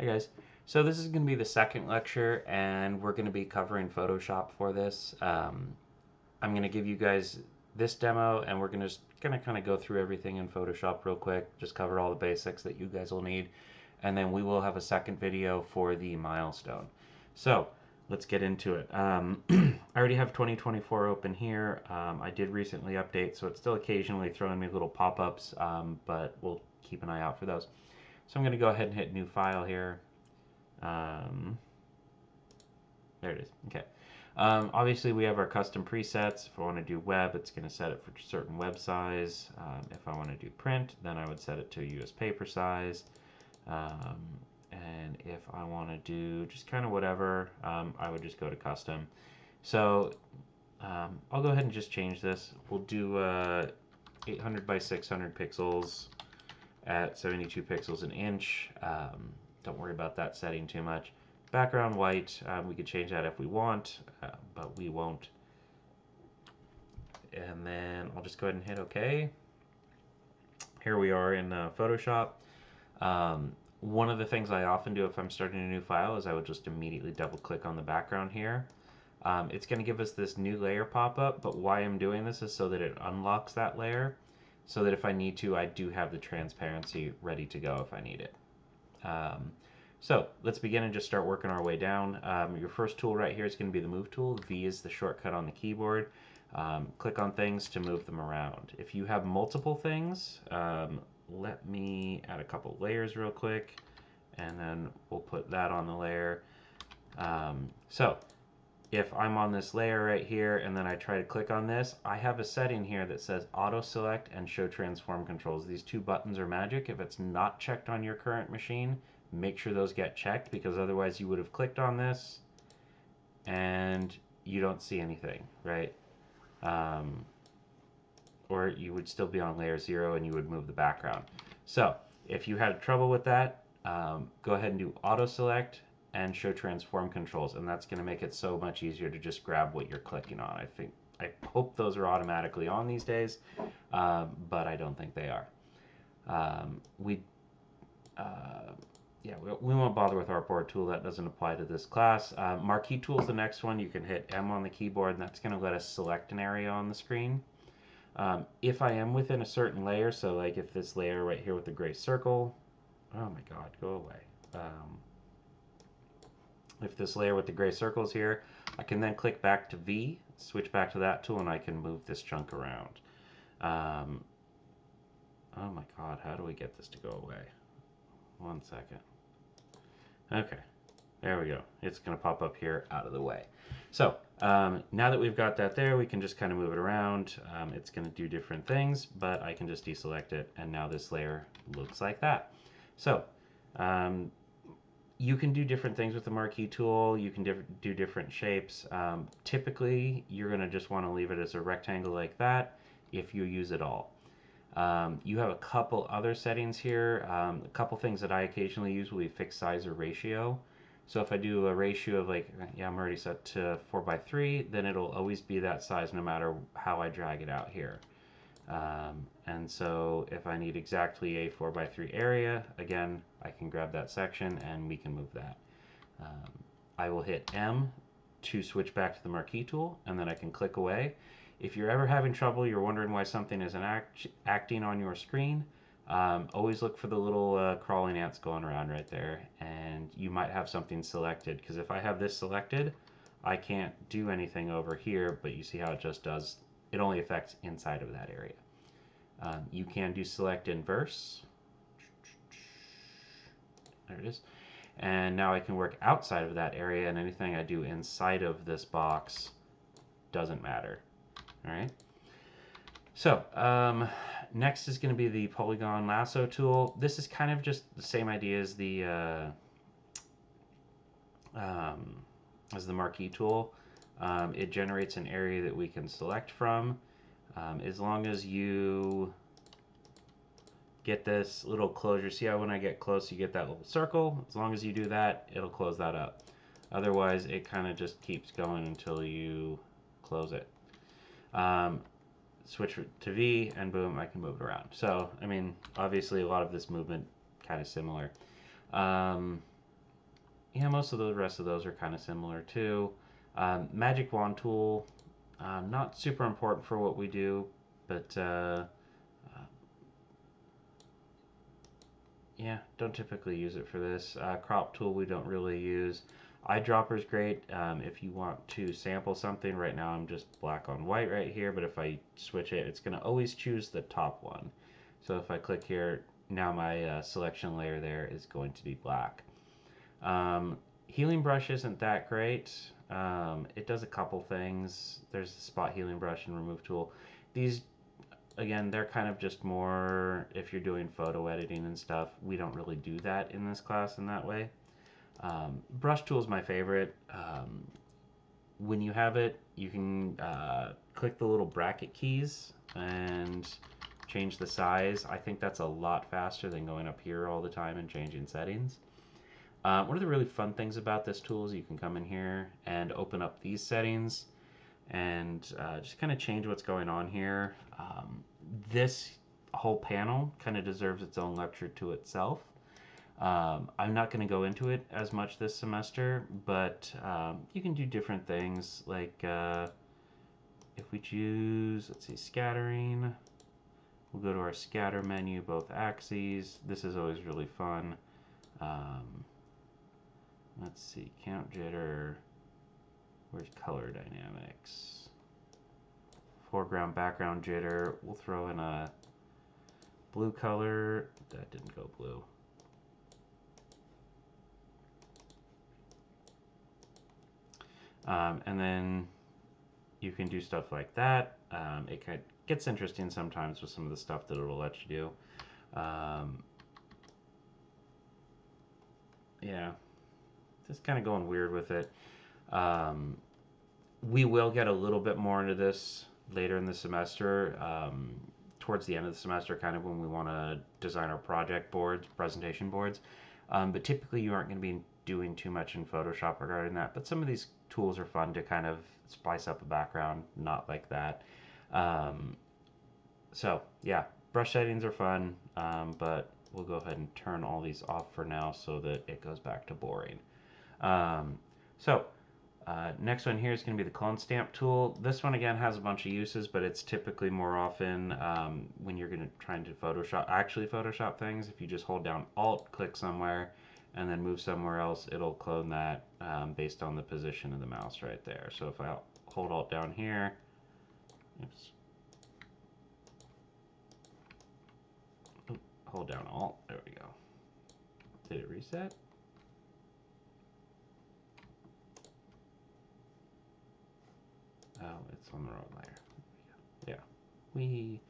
Hi guys. So this is going to be the second lecture and we're going to be covering Photoshop for this. Um, I'm going to give you guys this demo and we're going to just going to kind of go through everything in Photoshop real quick, just cover all the basics that you guys will need. And then we will have a second video for the milestone. So let's get into it. Um, I already have 2024 open here. Um, I did recently update, so it's still occasionally throwing me little pop-ups, um, but we'll keep an eye out for those. So I'm going to go ahead and hit new file here. Um, there it is. Okay. Um, obviously, we have our custom presets. If I want to do web, it's going to set it for certain web size. Um, if I want to do print, then I would set it to a US paper size. Um, and if I want to do just kind of whatever, um, I would just go to custom. So um, I'll go ahead and just change this. We'll do uh, 800 by 600 pixels at 72 pixels an inch. Um, don't worry about that setting too much. Background white, um, we could change that if we want, uh, but we won't. And then I'll just go ahead and hit OK. Here we are in uh, Photoshop. Um, one of the things I often do if I'm starting a new file is I would just immediately double click on the background here. Um, it's going to give us this new layer pop up, but why I'm doing this is so that it unlocks that layer so that if I need to, I do have the transparency ready to go if I need it. Um, so let's begin and just start working our way down. Um, your first tool right here is going to be the move tool. V is the shortcut on the keyboard. Um, click on things to move them around. If you have multiple things, um, let me add a couple layers real quick and then we'll put that on the layer. Um, so if I'm on this layer right here and then I try to click on this, I have a setting here that says auto select and show transform controls. These two buttons are magic. If it's not checked on your current machine, make sure those get checked because otherwise you would have clicked on this and you don't see anything, right? Um, or you would still be on layer zero and you would move the background. So if you had trouble with that, um, go ahead and do auto select and show transform controls and that's going to make it so much easier to just grab what you're clicking on. I think I hope those are automatically on these days, um, but I don't think they are. Um, we, uh, yeah, we, we, won't bother with artboard tool. That doesn't apply to this class. Uh, marquee tool is the next one. You can hit M on the keyboard, and that's going to let us select an area on the screen. Um, if I am within a certain layer, so like if this layer right here with the gray circle, oh my god, go away. If this layer with the gray circles here, I can then click back to V, switch back to that tool, and I can move this chunk around. Um, oh my god, how do we get this to go away? One second. Okay, there we go. It's going to pop up here out of the way. So um, now that we've got that there, we can just kind of move it around. Um, it's going to do different things, but I can just deselect it, and now this layer looks like that. So um, you can do different things with the marquee tool. You can diff do different shapes. Um, typically, you're going to just want to leave it as a rectangle like that if you use it all. Um, you have a couple other settings here. Um, a couple things that I occasionally use will be fixed size or ratio. So if I do a ratio of like, yeah, I'm already set to 4 by 3 then it'll always be that size no matter how I drag it out here. Um, and so if I need exactly a 4 by 3 area, again, I can grab that section and we can move that. Um, I will hit M to switch back to the marquee tool and then I can click away. If you're ever having trouble, you're wondering why something isn't act acting on your screen, um, always look for the little uh, crawling ants going around right there and you might have something selected because if I have this selected, I can't do anything over here, but you see how it just does it only affects inside of that area. Um, you can do select inverse. There it is. And now I can work outside of that area and anything I do inside of this box doesn't matter. All right. So um, next is going to be the polygon lasso tool. This is kind of just the same idea as the uh, um, as the marquee tool. Um, it generates an area that we can select from. Um, as long as you get this little closure, see how when I get close you get that little circle? As long as you do that, it'll close that up. Otherwise, it kind of just keeps going until you close it. Um, switch to V, and boom, I can move it around. So, I mean, obviously a lot of this movement kind of similar. Um, yeah, most of the rest of those are kind of similar too. Um, Magic Wand tool, uh, not super important for what we do, but uh, uh, yeah, don't typically use it for this. Uh, crop tool we don't really use. Eyedropper is great um, if you want to sample something. Right now I'm just black on white right here, but if I switch it, it's going to always choose the top one. So if I click here, now my uh, selection layer there is going to be black. Um, healing brush isn't that great. Um, it does a couple things. There's the spot healing brush and remove tool. These, again, they're kind of just more if you're doing photo editing and stuff. We don't really do that in this class in that way. Um, brush tool is my favorite. Um, when you have it, you can uh, click the little bracket keys and change the size. I think that's a lot faster than going up here all the time and changing settings. Uh, one of the really fun things about this tool is you can come in here and open up these settings and uh, just kind of change what's going on here. Um, this whole panel kind of deserves its own lecture to itself. Um, I'm not going to go into it as much this semester, but um, you can do different things like uh, if we choose, let's see, scattering, we'll go to our scatter menu, both axes. This is always really fun. Um, let's see, count jitter, where's color dynamics? Foreground, background jitter, we'll throw in a blue color, that didn't go blue. Um, and then you can do stuff like that. Um, it gets interesting sometimes with some of the stuff that it'll let you do. Um, yeah, just kind of going weird with it. Um, we will get a little bit more into this later in the semester, um, towards the end of the semester, kind of when we want to design our project boards, presentation boards. Um, but typically, you aren't going to be doing too much in Photoshop regarding that. But some of these tools are fun to kind of spice up a background, not like that. Um, so yeah, brush settings are fun, um, but we'll go ahead and turn all these off for now so that it goes back to boring. Um, so uh, next one here is going to be the clone stamp tool. This one again has a bunch of uses, but it's typically more often um, when you're going to trying to Photoshop, actually Photoshop things. If you just hold down Alt, click somewhere, and then move somewhere else, it'll clone that um, based on the position of the mouse right there. So if I hold Alt down here, oops, hold down Alt, there we go. Did it reset? Oh, it's on the wrong layer. Yeah, we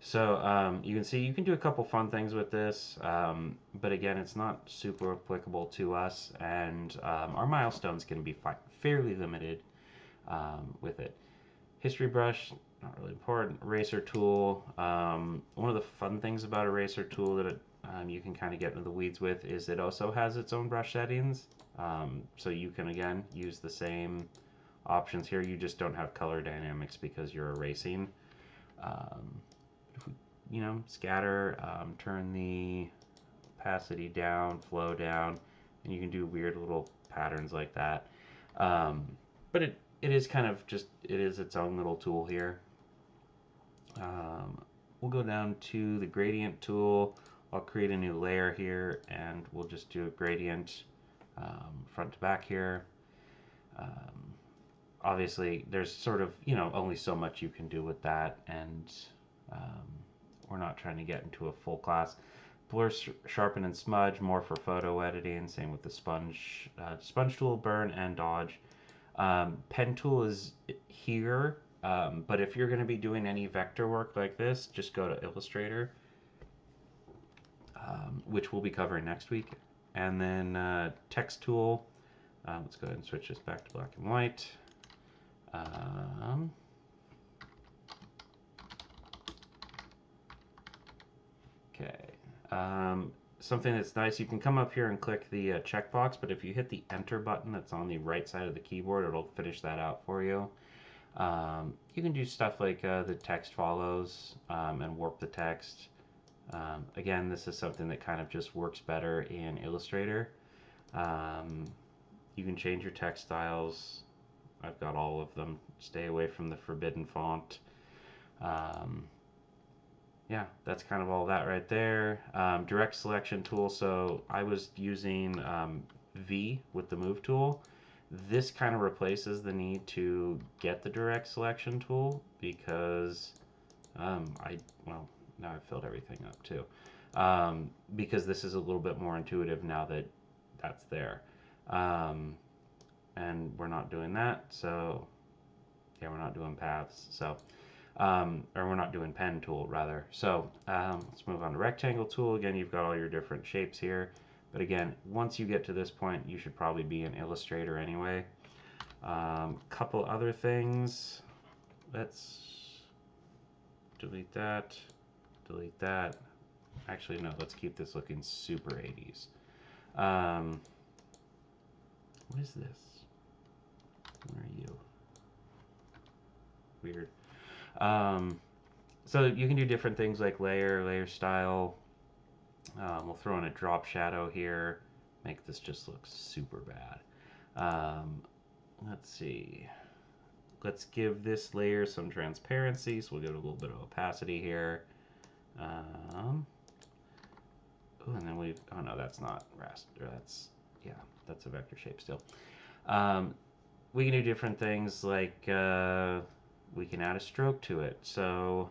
so um, you can see you can do a couple fun things with this, um, but again, it's not super applicable to us, and um, our milestones can be fairly limited um, with it. History brush, not really important. Eraser tool. Um, one of the fun things about a eraser tool that it, um, you can kind of get into the weeds with is it also has its own brush settings, so you can again use the same options here. You just don't have color dynamics because you're erasing. Um, you know, scatter, um, turn the opacity down, flow down, and you can do weird little patterns like that. Um, but it, it is kind of just, it is its own little tool here. Um, we'll go down to the gradient tool. I'll create a new layer here and we'll just do a gradient um, front to back here. Um, obviously, there's sort of, you know, only so much you can do with that and um, we're not trying to get into a full class. Blur, sharpen, and smudge, more for photo editing. Same with the sponge, uh, sponge tool, burn, and dodge. Um, pen tool is here, um, but if you're going to be doing any vector work like this, just go to Illustrator, um, which we'll be covering next week. And then uh, text tool, um, let's go ahead and switch this back to black and white. Um, Okay. Um, something that's nice, you can come up here and click the uh, checkbox, but if you hit the enter button that's on the right side of the keyboard, it'll finish that out for you. Um, you can do stuff like uh, the text follows um, and warp the text. Um, again, this is something that kind of just works better in Illustrator. Um, you can change your text styles. I've got all of them. Stay away from the forbidden font. Um, yeah, that's kind of all that right there. Um, direct selection tool. So I was using um, V with the move tool. This kind of replaces the need to get the direct selection tool because um, I, well, now I've filled everything up too. Um, because this is a little bit more intuitive now that that's there. Um, and we're not doing that, so yeah, we're not doing paths. So um, or we're not doing pen tool rather. So um, let's move on to rectangle tool. Again, you've got all your different shapes here. But again, once you get to this point, you should probably be an Illustrator anyway. Um, couple other things. Let's delete that, delete that. Actually, no, let's keep this looking super 80s. Um, what is this? Where are you? Weird. Um, so you can do different things like layer, layer style. Um, we'll throw in a drop shadow here, make this just look super bad. Um, let's see. Let's give this layer some transparency, so we'll give it a little bit of opacity here. Um, oh, and then we've, oh no, that's not raster, that's, yeah, that's a vector shape still. Um, we can do different things like, uh, we can add a stroke to it. So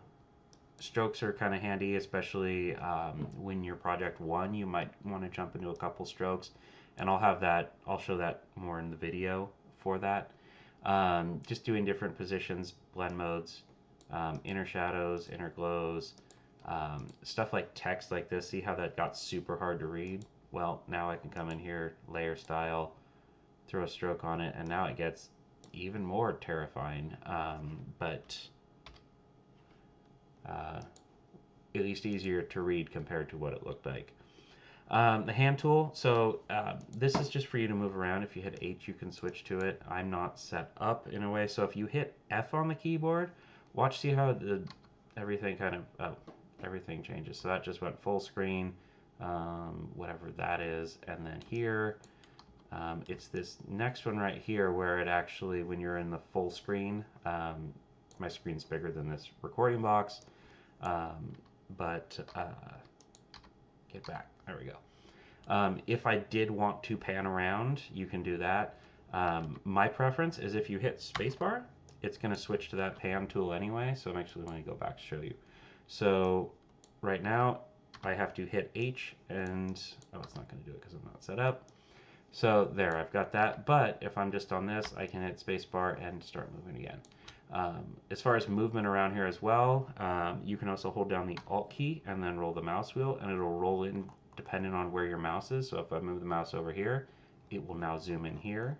strokes are kind of handy, especially um, when you're project one, you might want to jump into a couple strokes. And I'll have that, I'll show that more in the video for that. Um, just doing different positions, blend modes, um, inner shadows, inner glows, um, stuff like text like this. See how that got super hard to read? Well, now I can come in here, layer style, throw a stroke on it, and now it gets even more terrifying, um, but uh, at least easier to read compared to what it looked like. Um, the hand tool, so uh, this is just for you to move around. If you hit H, you can switch to it. I'm not set up in a way, so if you hit F on the keyboard, watch see how the everything kind of, oh, everything changes. So that just went full screen, um, whatever that is, and then here, um, it's this next one right here where it actually, when you're in the full screen, um, my screen's bigger than this recording box, um, but uh, get back, there we go. Um, if I did want to pan around, you can do that. Um, my preference is if you hit spacebar, it's going to switch to that pan tool anyway, so I'm actually to go back to show you. So right now, I have to hit H and, oh, it's not going to do it because I'm not set up. So there, I've got that. But if I'm just on this, I can hit spacebar and start moving again. Um, as far as movement around here as well, um, you can also hold down the Alt key and then roll the mouse wheel, and it'll roll in depending on where your mouse is. So if I move the mouse over here, it will now zoom in here.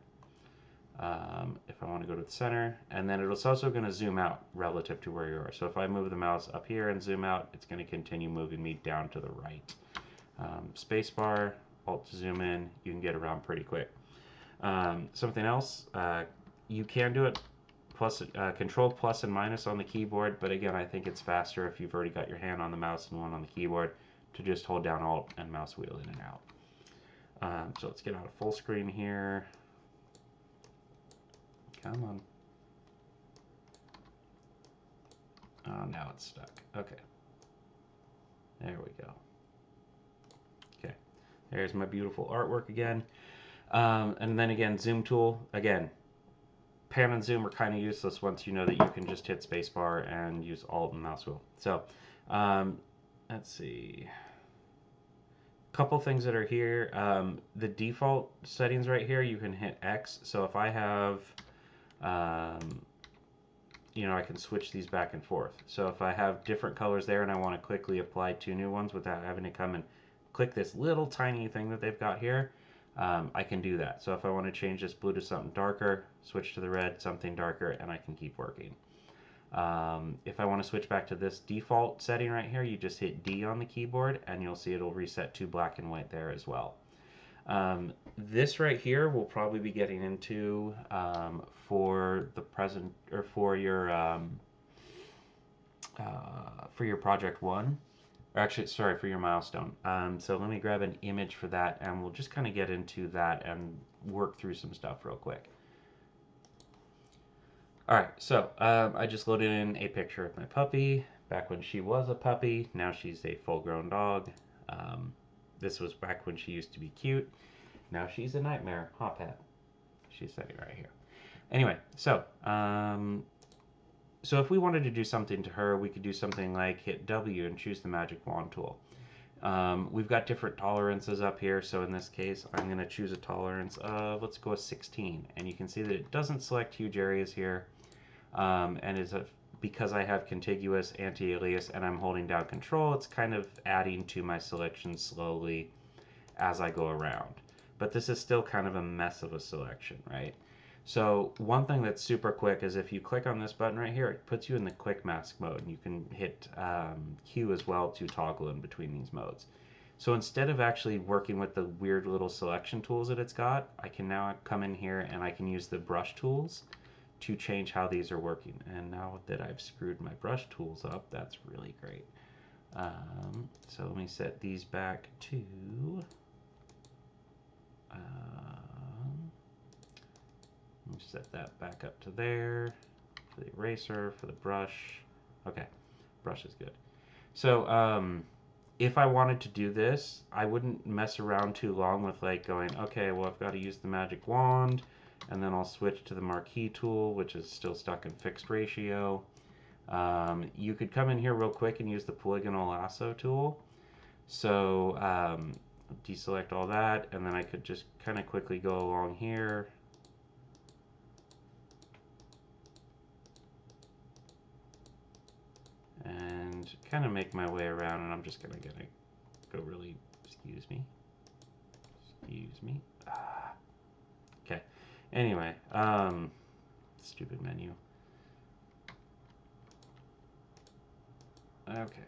Um, if I want to go to the center, and then it's also going to zoom out relative to where you are. So if I move the mouse up here and zoom out, it's going to continue moving me down to the right. Um, spacebar, Alt to zoom in, you can get around pretty quick. Um, something else, uh, you can do it plus uh, control plus and minus on the keyboard, but again, I think it's faster if you've already got your hand on the mouse and one on the keyboard to just hold down Alt and mouse wheel in and out. Um, so let's get out of full screen here. Come on. Oh, now it's stuck. Okay. There we go. There's my beautiful artwork again. Um, and then again, zoom tool. Again, pan and zoom are kind of useless once you know that you can just hit spacebar and use alt and mouse wheel. So, um, let's see. Couple things that are here. Um, the default settings right here, you can hit X. So if I have, um, you know, I can switch these back and forth. So if I have different colors there and I want to quickly apply two new ones without having to come and click this little tiny thing that they've got here, um, I can do that. So if I want to change this blue to something darker, switch to the red, something darker, and I can keep working. Um, if I want to switch back to this default setting right here, you just hit D on the keyboard and you'll see it'll reset to black and white there as well. Um, this right here we'll probably be getting into um, for the present or for your um, uh, for your project one or actually, sorry, for your milestone. Um, so let me grab an image for that and we'll just kind of get into that and work through some stuff real quick. All right, so um, I just loaded in a picture of my puppy back when she was a puppy. Now she's a full grown dog. Um, this was back when she used to be cute. Now she's a nightmare. Hot pet. She's sitting right here. Anyway, so um, so if we wanted to do something to her, we could do something like hit W and choose the magic wand tool. Um, we've got different tolerances up here, so in this case, I'm going to choose a tolerance of, let's go with 16. And you can see that it doesn't select huge areas here, um, and is a, because I have contiguous anti-alias and I'm holding down control, it's kind of adding to my selection slowly as I go around. But this is still kind of a mess of a selection, right? So one thing that's super quick is if you click on this button right here, it puts you in the quick mask mode. And you can hit um, Q as well to toggle in between these modes. So instead of actually working with the weird little selection tools that it's got, I can now come in here and I can use the brush tools to change how these are working. And now that I've screwed my brush tools up, that's really great. Um, so let me set these back to... Uh, set that back up to there for the eraser, for the brush. Okay, brush is good. So um, if I wanted to do this, I wouldn't mess around too long with like going, okay, well I've got to use the magic wand, and then I'll switch to the marquee tool, which is still stuck in fixed ratio. Um, you could come in here real quick and use the polygonal lasso tool. So um, deselect all that, and then I could just kind of quickly go along here and kind of make my way around and I'm just gonna gonna go really excuse me. Excuse me. Ah. okay. Anyway um stupid menu. Okay.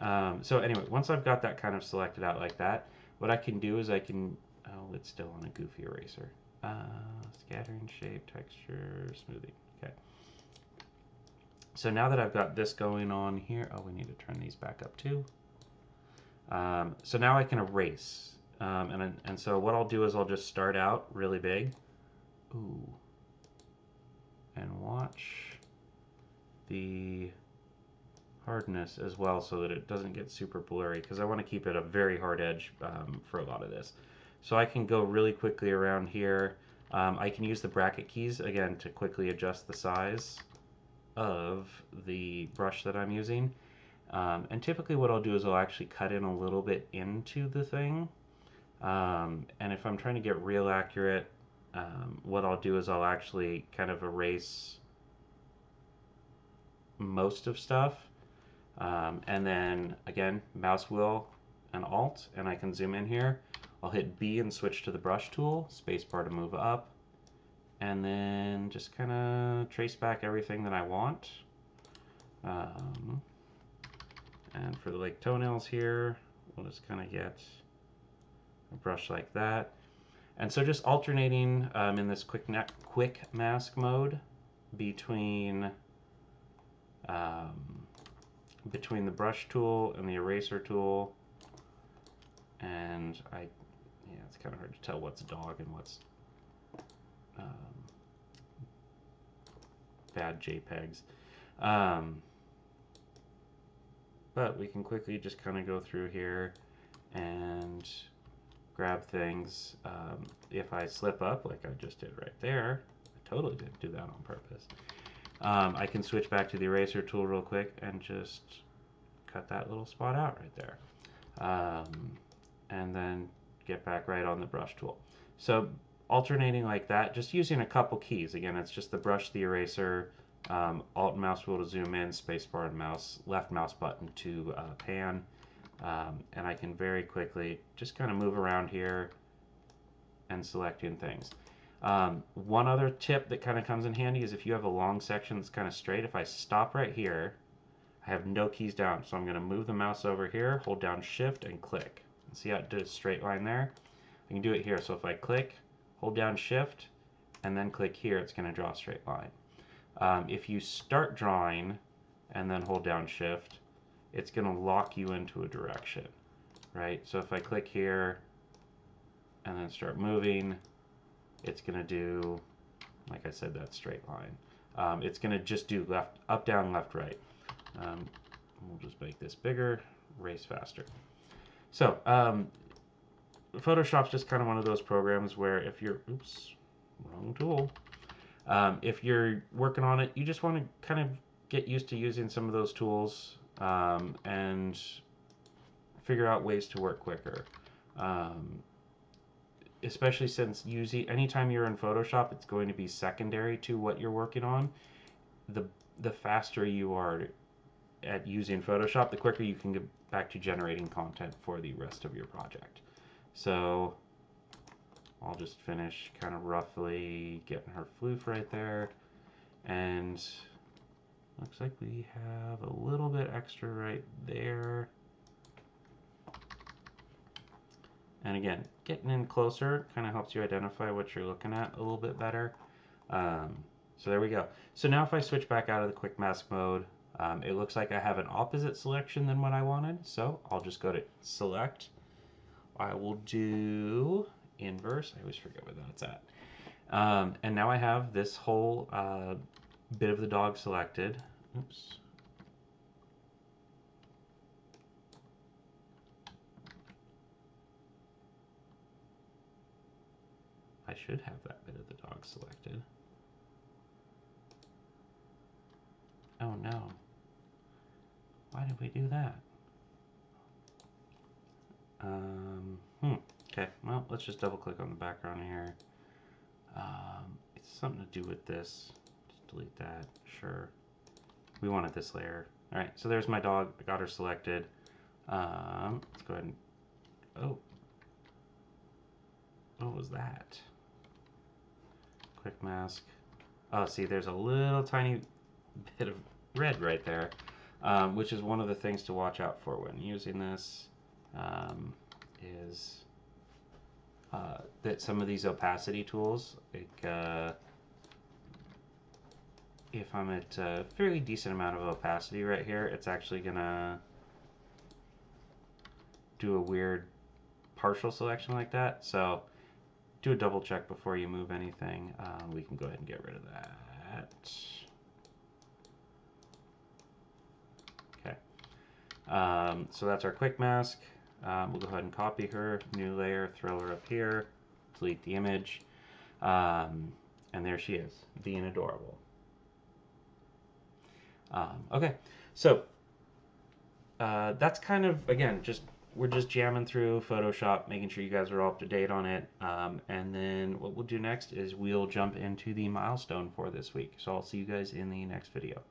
Um, so anyway once I've got that kind of selected out like that what I can do is I can oh it's still on a goofy eraser. Uh, scattering shape texture smoothing so now that I've got this going on here, oh, we need to turn these back up too. Um, so now I can erase. Um, and, and so what I'll do is I'll just start out really big. Ooh. And watch the hardness as well so that it doesn't get super blurry because I want to keep it a very hard edge um, for a lot of this. So I can go really quickly around here. Um, I can use the bracket keys again to quickly adjust the size of the brush that I'm using. Um, and typically what I'll do is I'll actually cut in a little bit into the thing. Um, and if I'm trying to get real accurate, um, what I'll do is I'll actually kind of erase most of stuff. Um, and then again, mouse wheel and alt, and I can zoom in here. I'll hit B and switch to the brush tool, spacebar to move up and then just kind of trace back everything that I want. Um, and for the like toenails here, we'll just kind of get a brush like that. And so just alternating um, in this quick, quick mask mode between um, between the brush tool and the eraser tool. And I, yeah, it's kind of hard to tell what's dog and what's bad JPEGs. Um, but we can quickly just kind of go through here and grab things. Um, if I slip up like I just did right there, I totally didn't do that on purpose. Um, I can switch back to the eraser tool real quick and just cut that little spot out right there. Um, and then get back right on the brush tool. So alternating like that, just using a couple keys. Again, it's just the brush, the eraser, um, alt mouse wheel to zoom in, spacebar and mouse, left mouse button to uh, pan. Um, and I can very quickly just kind of move around here and selecting things. Um, one other tip that kind of comes in handy is if you have a long section that's kind of straight, if I stop right here, I have no keys down. So I'm going to move the mouse over here, hold down shift and click. See how it did a straight line there? I can do it here. So if I click, hold down shift, and then click here, it's going to draw a straight line. Um, if you start drawing and then hold down shift, it's going to lock you into a direction, right? So if I click here and then start moving, it's going to do, like I said, that straight line. Um, it's going to just do left, up, down, left, right. Um, we'll just make this bigger, race faster. So um, Photoshop's just kind of one of those programs where if you're, oops, wrong tool. Um, if you're working on it, you just want to kind of get used to using some of those tools um, and figure out ways to work quicker. Um, especially since using anytime you're in Photoshop, it's going to be secondary to what you're working on. The the faster you are at using Photoshop, the quicker you can get back to generating content for the rest of your project. So I'll just finish kind of roughly getting her floof right there. And looks like we have a little bit extra right there. And again, getting in closer kind of helps you identify what you're looking at a little bit better. Um, so there we go. So now if I switch back out of the quick mask mode, um, it looks like I have an opposite selection than what I wanted. So I'll just go to select. I will do inverse. I always forget where that's at. Um, and now I have this whole uh, bit of the dog selected. Oops. I should have that bit of the dog selected. Oh no. Why did we do that? Hmm. Okay, well, let's just double click on the background here. Um, it's something to do with this. Just delete that, sure. We wanted this layer. All right, so there's my dog. I got her selected. Um, let's go ahead and, oh. What was that? Quick mask. Oh, see, there's a little tiny bit of red right there, um, which is one of the things to watch out for when using this, um, is uh, that some of these opacity tools, like uh, if I'm at a fairly decent amount of opacity right here, it's actually gonna do a weird partial selection like that. So do a double check before you move anything. Um, we can go ahead and get rid of that. Okay. Um, so that's our quick mask. Um, we'll go ahead and copy her, new layer, throw her up here, delete the image. Um, and there she is, being adorable. Um, okay, so uh, that's kind of, again, just we're just jamming through Photoshop, making sure you guys are all up to date on it. Um, and then what we'll do next is we'll jump into the milestone for this week. So I'll see you guys in the next video.